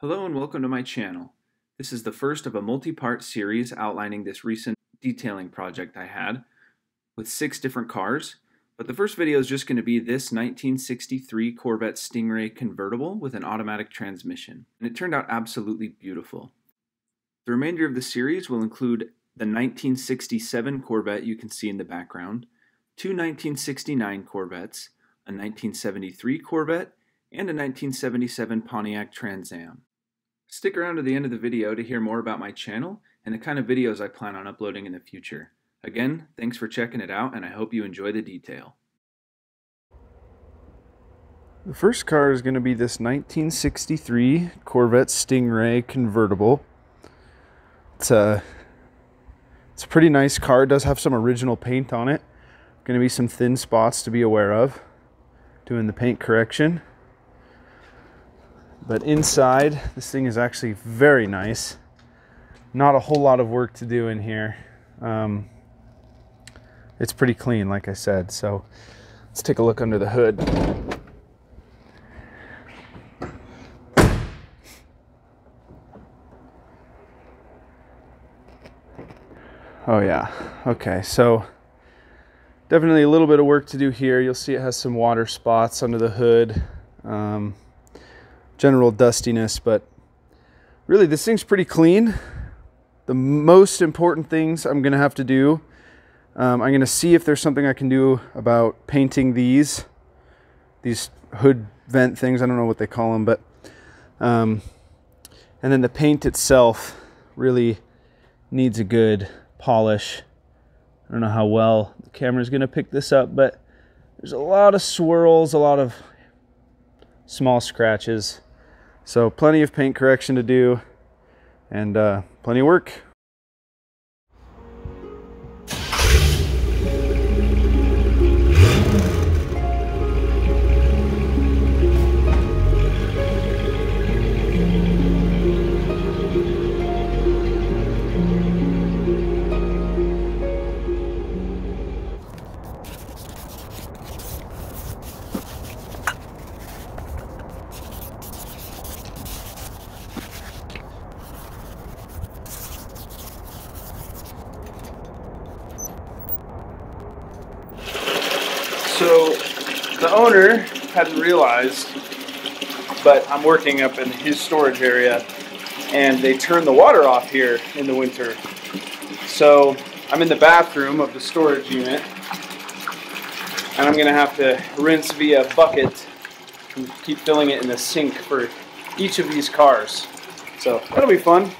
Hello and welcome to my channel. This is the first of a multi-part series outlining this recent detailing project I had with six different cars, but the first video is just going to be this 1963 Corvette Stingray convertible with an automatic transmission, and it turned out absolutely beautiful. The remainder of the series will include the 1967 Corvette you can see in the background, two 1969 Corvettes, a 1973 Corvette, and a 1977 Pontiac Trans Am. Stick around to the end of the video to hear more about my channel and the kind of videos I plan on uploading in the future. Again, thanks for checking it out and I hope you enjoy the detail. The first car is going to be this 1963 Corvette Stingray convertible. It's a, it's a pretty nice car. It does have some original paint on it. Going to be some thin spots to be aware of. Doing the paint correction. But inside, this thing is actually very nice. Not a whole lot of work to do in here. Um, it's pretty clean, like I said. So let's take a look under the hood. Oh yeah, okay, so definitely a little bit of work to do here. You'll see it has some water spots under the hood. Um, general dustiness, but really this thing's pretty clean. The most important things I'm gonna have to do, um, I'm gonna see if there's something I can do about painting these, these hood vent things. I don't know what they call them, but, um, and then the paint itself really needs a good polish. I don't know how well the camera's gonna pick this up, but there's a lot of swirls, a lot of small scratches. So plenty of paint correction to do and uh, plenty of work. Owner hadn't realized, but I'm working up in his storage area and they turn the water off here in the winter. So I'm in the bathroom of the storage unit and I'm gonna have to rinse via bucket and keep filling it in the sink for each of these cars. So that'll be fun.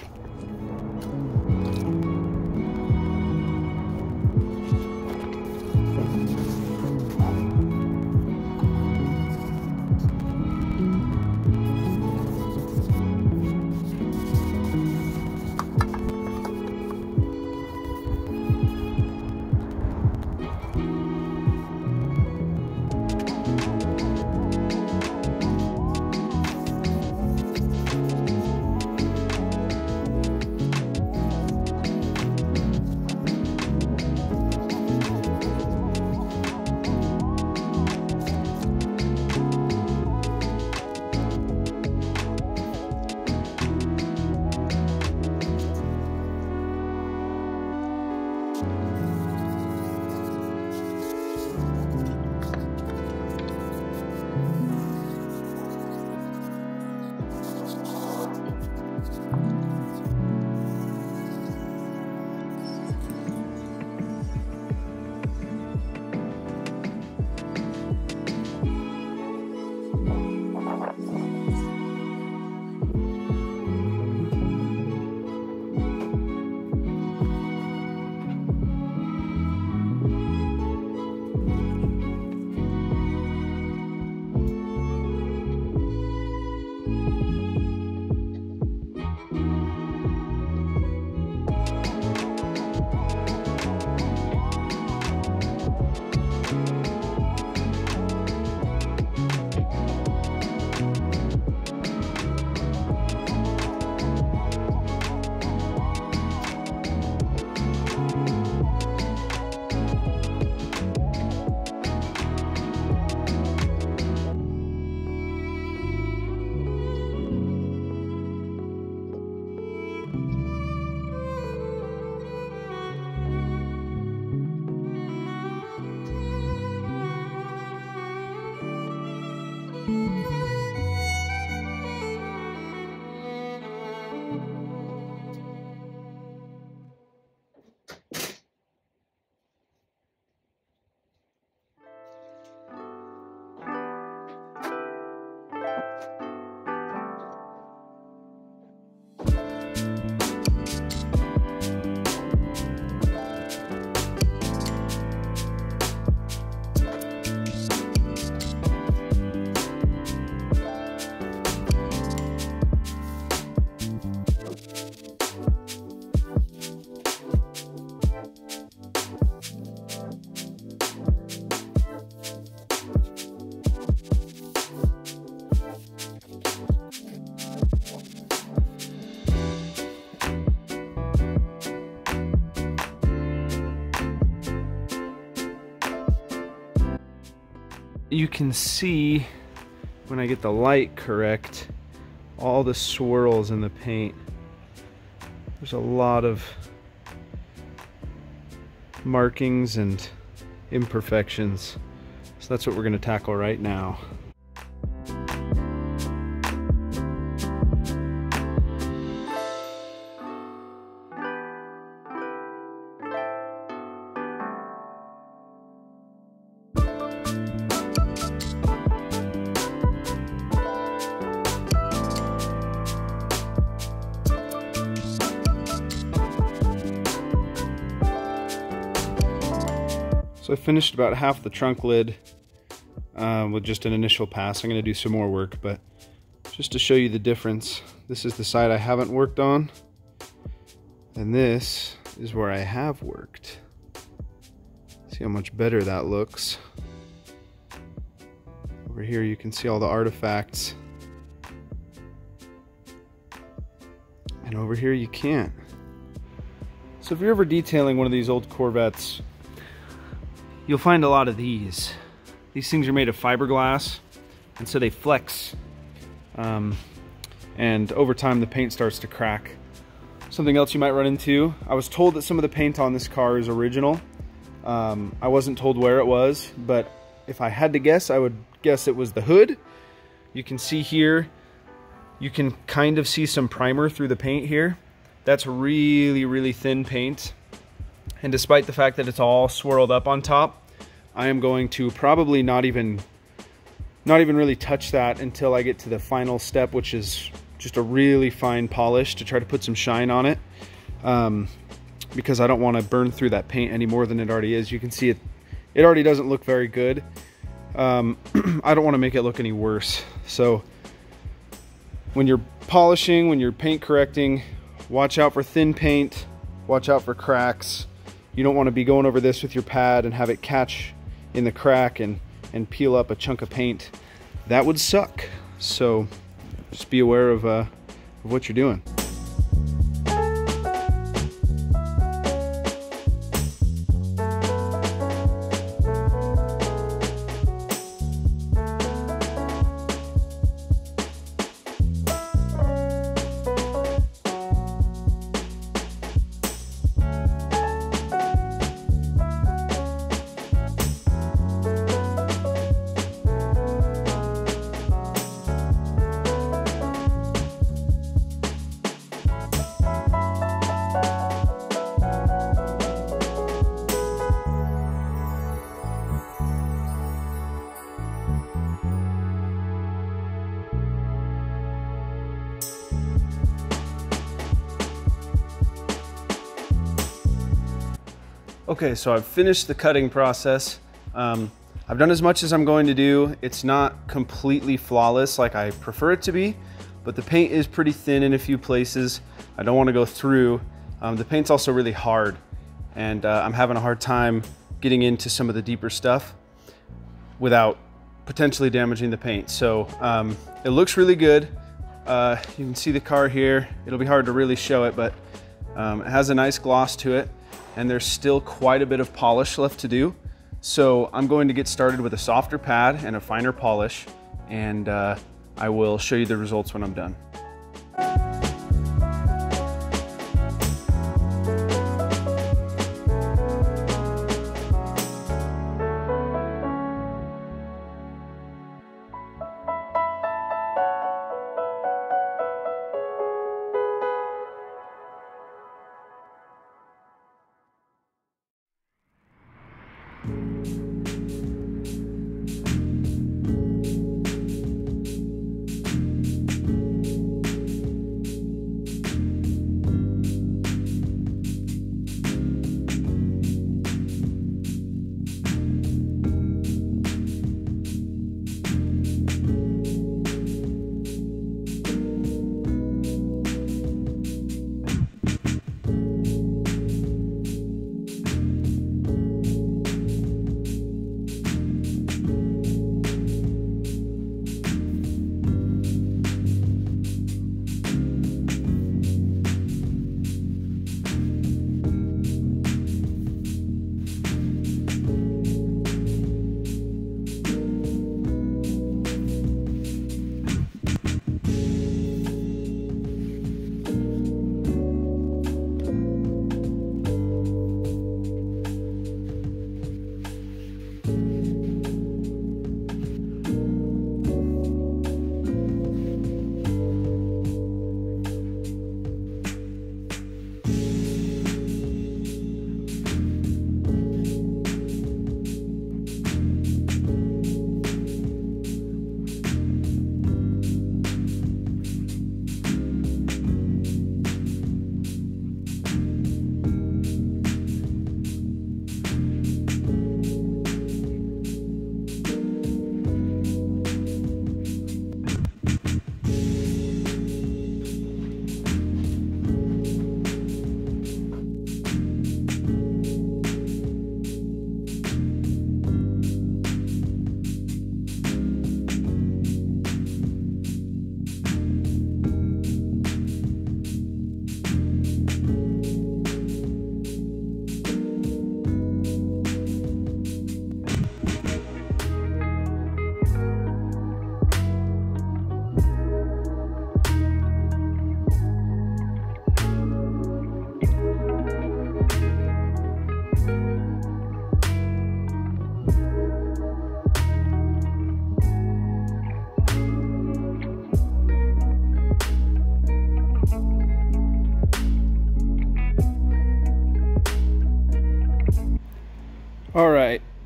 You can see when I get the light correct all the swirls in the paint. There's a lot of markings and imperfections. So that's what we're going to tackle right now. Finished about half the trunk lid uh, with just an initial pass. I'm going to do some more work, but just to show you the difference, this is the side I haven't worked on, and this is where I have worked. See how much better that looks. Over here you can see all the artifacts. And over here you can't. So if you're ever detailing one of these old Corvettes, you'll find a lot of these. These things are made of fiberglass, and so they flex. Um, and over time, the paint starts to crack. Something else you might run into, I was told that some of the paint on this car is original. Um, I wasn't told where it was, but if I had to guess, I would guess it was the hood. You can see here, you can kind of see some primer through the paint here. That's really, really thin paint. And despite the fact that it's all swirled up on top, I am going to probably not even not even really touch that until I get to the final step, which is just a really fine polish to try to put some shine on it. Um, because I don't want to burn through that paint any more than it already is. You can see it, it already doesn't look very good. Um, I don't want to make it look any worse. So when you're polishing, when you're paint correcting, watch out for thin paint, watch out for cracks, you don't want to be going over this with your pad and have it catch in the crack and, and peel up a chunk of paint. That would suck. So just be aware of, uh, of what you're doing. Okay, so I've finished the cutting process. Um, I've done as much as I'm going to do. It's not completely flawless like I prefer it to be, but the paint is pretty thin in a few places. I don't wanna go through. Um, the paint's also really hard and uh, I'm having a hard time getting into some of the deeper stuff without potentially damaging the paint. So um, it looks really good. Uh, you can see the car here. It'll be hard to really show it, but um, it has a nice gloss to it and there's still quite a bit of polish left to do. So I'm going to get started with a softer pad and a finer polish and uh, I will show you the results when I'm done.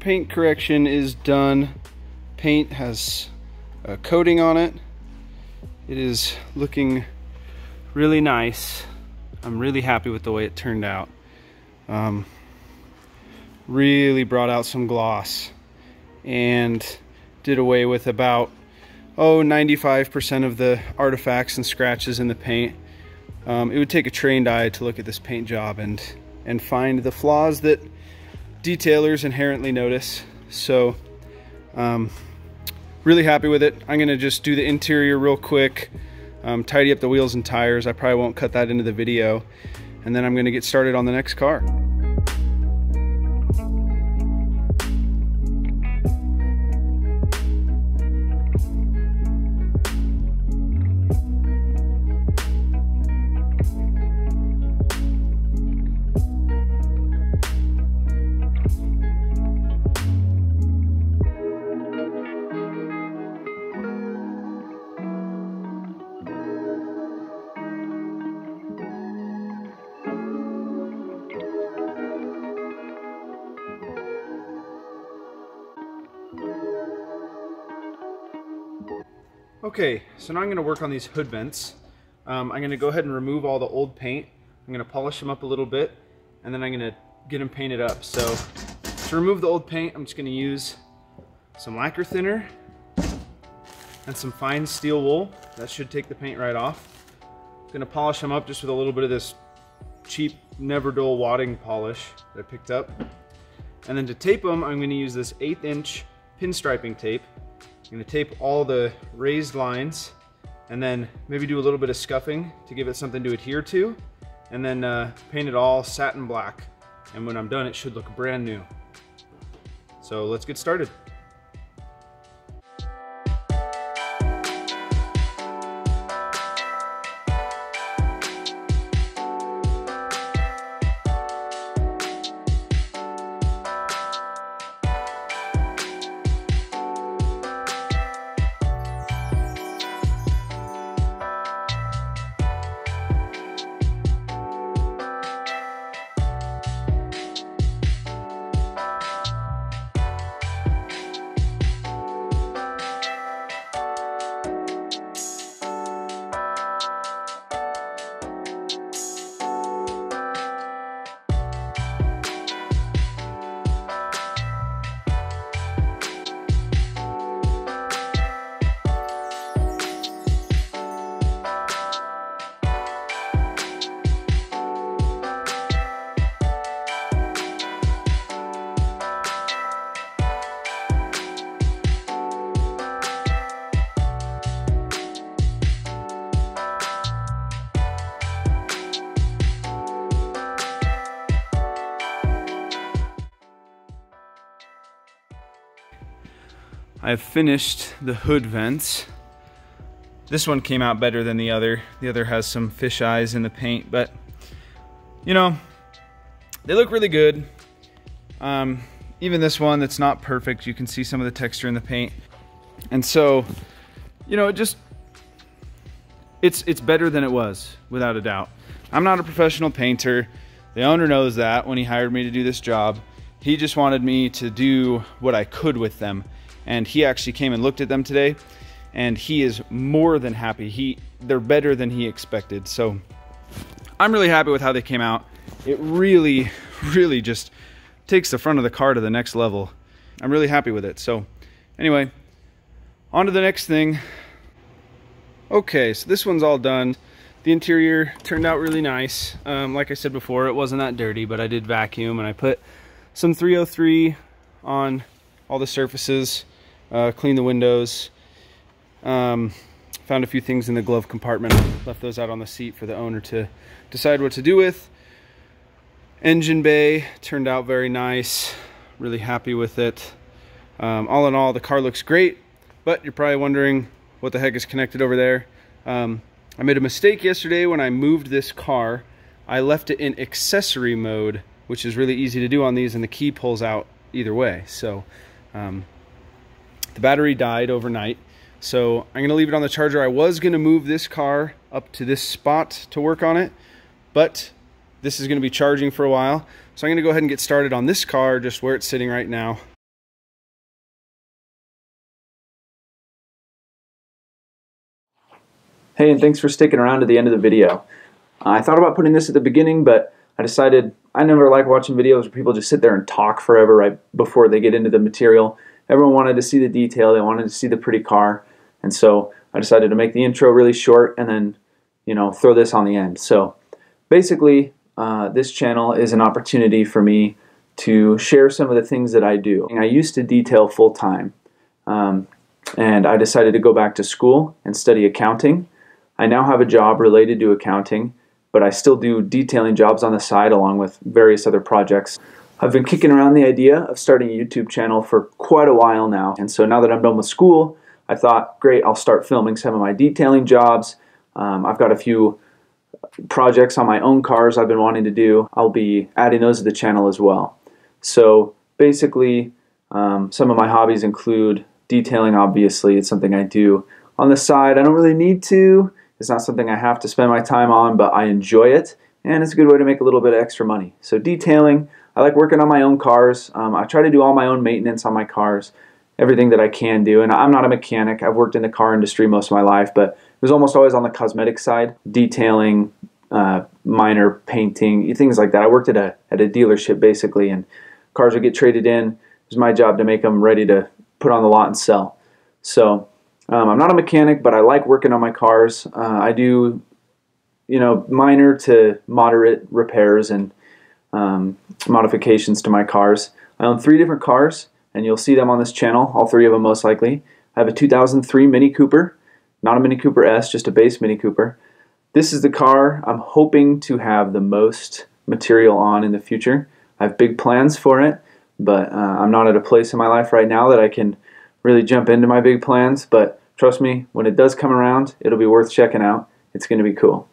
Paint correction is done. Paint has a coating on it. It is looking really nice. I'm really happy with the way it turned out. Um, really brought out some gloss and did away with about oh 95% of the artifacts and scratches in the paint um, it would take a trained eye to look at this paint job and and find the flaws that detailers inherently notice so um, really happy with it. I'm gonna just do the interior real quick um, tidy up the wheels and tires. I probably won't cut that into the video and then I'm gonna get started on the next car Okay, so now I'm going to work on these hood vents. Um, I'm going to go ahead and remove all the old paint. I'm going to polish them up a little bit, and then I'm going to get them painted up. So to remove the old paint, I'm just going to use some lacquer thinner and some fine steel wool. That should take the paint right off. I'm going to polish them up just with a little bit of this cheap Nevr-Dull wadding polish that I picked up. And then to tape them, I'm going to use this eighth inch pinstriping tape. I'm gonna tape all the raised lines and then maybe do a little bit of scuffing to give it something to adhere to and then uh, paint it all satin black. And when I'm done, it should look brand new. So let's get started. I've finished the hood vents. This one came out better than the other. The other has some fish eyes in the paint, but you know, they look really good. Um, even this one that's not perfect, you can see some of the texture in the paint. And so, you know, it just, it's, it's better than it was, without a doubt. I'm not a professional painter. The owner knows that when he hired me to do this job. He just wanted me to do what I could with them and he actually came and looked at them today and he is more than happy. He they're better than he expected. So I'm really happy with how they came out. It really really just takes the front of the car to the next level. I'm really happy with it. So anyway, on to the next thing. Okay, so this one's all done. The interior turned out really nice. Um, like I said before, it wasn't that dirty, but I did vacuum and I put some 303 on all the surfaces uh, cleaned the windows. Um, found a few things in the glove compartment. Left those out on the seat for the owner to decide what to do with. Engine bay turned out very nice. Really happy with it. Um, all in all, the car looks great, but you're probably wondering what the heck is connected over there. Um, I made a mistake yesterday when I moved this car. I left it in accessory mode, which is really easy to do on these, and the key pulls out either way. So um, the battery died overnight. So I'm gonna leave it on the charger. I was gonna move this car up to this spot to work on it, but this is gonna be charging for a while. So I'm to go ahead and get started on this car, just where it's sitting right now. Hey, and thanks for sticking around to the end of the video. I thought about putting this at the beginning, but I decided I never like watching videos where people just sit there and talk forever right before they get into the material. Everyone wanted to see the detail, they wanted to see the pretty car, and so I decided to make the intro really short and then, you know, throw this on the end. So basically, uh, this channel is an opportunity for me to share some of the things that I do. I used to detail full time, um, and I decided to go back to school and study accounting. I now have a job related to accounting, but I still do detailing jobs on the side along with various other projects. I've been kicking around the idea of starting a YouTube channel for quite a while now, and so now that I'm done with school, I thought, great, I'll start filming some of my detailing jobs. Um, I've got a few projects on my own cars I've been wanting to do. I'll be adding those to the channel as well. So basically, um, some of my hobbies include detailing, obviously, it's something I do on the side. I don't really need to. It's not something I have to spend my time on, but I enjoy it, and it's a good way to make a little bit of extra money. So detailing, I like working on my own cars. Um, I try to do all my own maintenance on my cars, everything that I can do. And I'm not a mechanic. I've worked in the car industry most of my life, but it was almost always on the cosmetic side, detailing, uh, minor painting, things like that. I worked at a at a dealership basically, and cars would get traded in. It was my job to make them ready to put on the lot and sell. So um, I'm not a mechanic, but I like working on my cars. Uh, I do, you know, minor to moderate repairs and um, modifications to my cars. I own three different cars, and you'll see them on this channel, all three of them most likely. I have a 2003 Mini Cooper, not a Mini Cooper S, just a base Mini Cooper. This is the car I'm hoping to have the most material on in the future. I have big plans for it, but uh, I'm not at a place in my life right now that I can really jump into my big plans, but trust me, when it does come around, it'll be worth checking out. It's going to be cool.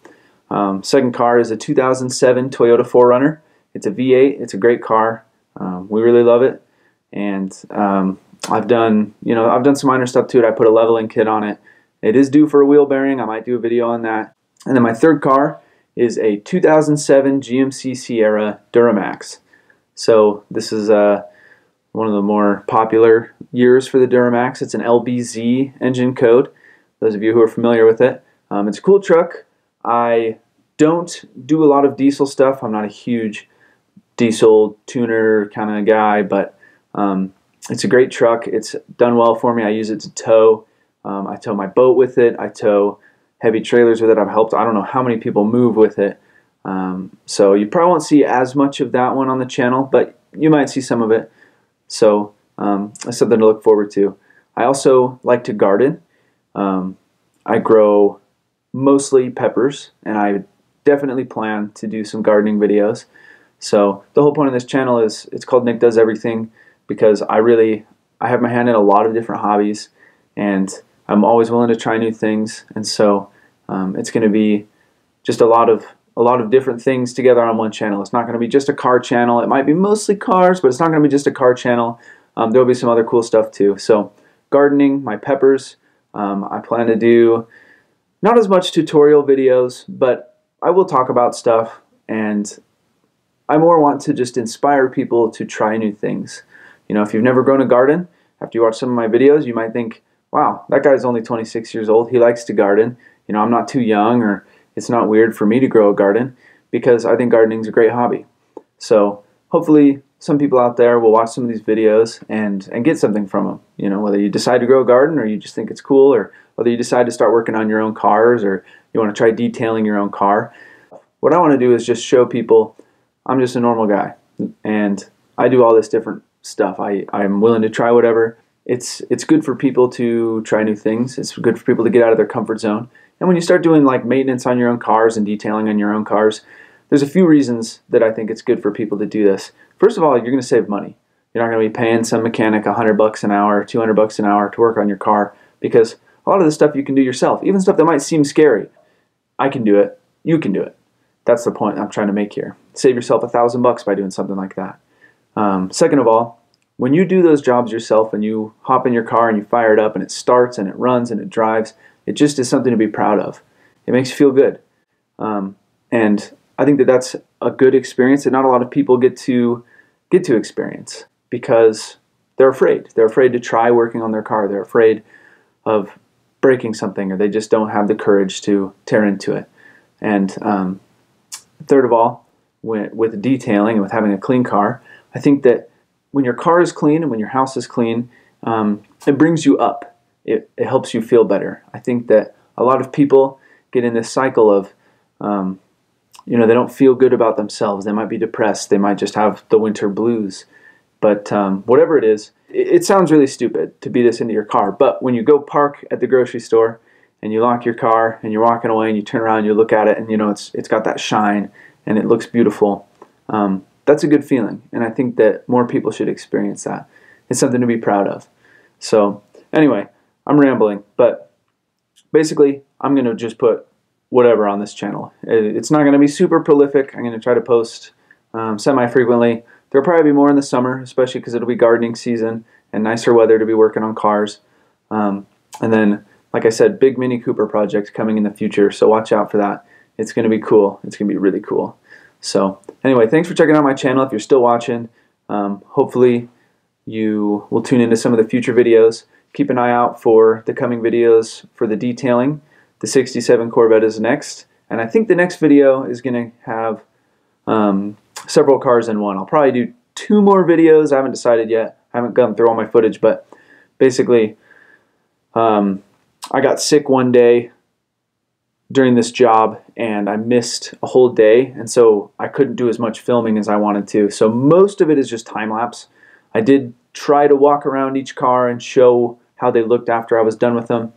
Um, second car is a 2007 Toyota 4Runner. It's a V8. It's a great car. Um, we really love it, and um, I've done you know I've done some minor stuff to it. I put a leveling kit on it. It is due for a wheel bearing. I might do a video on that. And then my third car is a 2007 GMC Sierra Duramax. So this is uh, one of the more popular years for the Duramax. It's an LBZ engine code. Those of you who are familiar with it, um, it's a cool truck. I don't do a lot of diesel stuff. I'm not a huge diesel tuner kind of guy, but um, it's a great truck. It's done well for me. I use it to tow. Um, I tow my boat with it. I tow heavy trailers with it. I've helped I don't know how many people move with it. Um, so you probably won't see as much of that one on the channel, but you might see some of it. So um, that's something to look forward to. I also like to garden. Um, I grow mostly peppers, and I definitely plan to do some gardening videos. So the whole point of this channel is it's called Nick Does Everything because I really I have my hand in a lot of different hobbies, and I'm always willing to try new things. And so um, it's going to be just a lot of a lot of different things together on one channel. It's not going to be just a car channel. It might be mostly cars, but it's not going to be just a car channel. Um, there'll be some other cool stuff too. So gardening, my peppers. Um, I plan to do not as much tutorial videos, but I will talk about stuff and I more want to just inspire people to try new things. You know, if you've never grown a garden, after you watch some of my videos, you might think, wow, that guy's only 26 years old. He likes to garden. You know, I'm not too young or it's not weird for me to grow a garden because I think gardening is a great hobby. So hopefully some people out there will watch some of these videos and, and get something from them. You know, whether you decide to grow a garden or you just think it's cool or whether you decide to start working on your own cars or you want to try detailing your own car. What I want to do is just show people I'm just a normal guy and I do all this different stuff. I, I'm willing to try whatever. It's, it's good for people to try new things. It's good for people to get out of their comfort zone. And when you start doing like maintenance on your own cars and detailing on your own cars, there's a few reasons that I think it's good for people to do this. First of all, you're going to save money. You're not going to be paying some mechanic 100 bucks an hour, 200 bucks an hour to work on your car because a lot of the stuff you can do yourself, even stuff that might seem scary. I can do it. You can do it. That's the point I'm trying to make here. Save yourself a thousand bucks by doing something like that. Um, second of all, when you do those jobs yourself and you hop in your car and you fire it up and it starts and it runs and it drives, it just is something to be proud of. It makes you feel good. Um, and I think that that's a good experience that not a lot of people get to get to experience because they're afraid. They're afraid to try working on their car. They're afraid of breaking something, or they just don't have the courage to tear into it. And um, third of all, with, with detailing and with having a clean car, I think that when your car is clean and when your house is clean, um, it brings you up. It, it helps you feel better. I think that a lot of people get in this cycle of, um, you know, they don't feel good about themselves. They might be depressed. They might just have the winter blues. But um, whatever it is, it, it sounds really stupid to be this into your car. But when you go park at the grocery store and you lock your car and you're walking away and you turn around and you look at it and you know it's it's got that shine and it looks beautiful. Um, that's a good feeling, and I think that more people should experience that. It's something to be proud of. So anyway, I'm rambling, but basically, I'm gonna just put whatever on this channel. It's not gonna be super prolific. I'm gonna try to post um, semi-frequently. There'll probably be more in the summer, especially because it'll be gardening season and nicer weather to be working on cars. Um, and then, like I said, big Mini Cooper project coming in the future, so watch out for that. It's going to be cool. It's going to be really cool. So, anyway, thanks for checking out my channel. If you're still watching, um, hopefully you will tune into some of the future videos. Keep an eye out for the coming videos for the detailing. The 67 Corvette is next, and I think the next video is going to have um, several cars in one. I'll probably do two more videos. I haven't decided yet. I haven't gone through all my footage, but basically, um, I got sick one day during this job and I missed a whole day, and so I couldn't do as much filming as I wanted to. So most of it is just time lapse. I did try to walk around each car and show how they looked after I was done with them,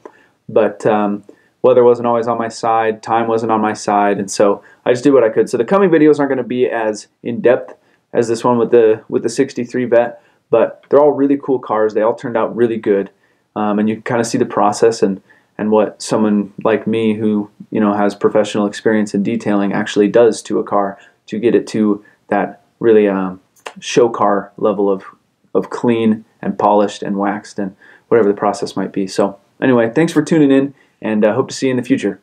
but um, weather wasn't always on my side, time wasn't on my side, and so I just did what I could. So the coming videos aren't going to be as in depth as this one with the with the 63 Vette, but they're all really cool cars. They all turned out really good, um, and you kind of see the process and and what someone like me who you know has professional experience in detailing actually does to a car to get it to that really um, show car level of of clean and polished and waxed and whatever the process might be. So anyway, thanks for tuning in and uh, hope to see you in the future.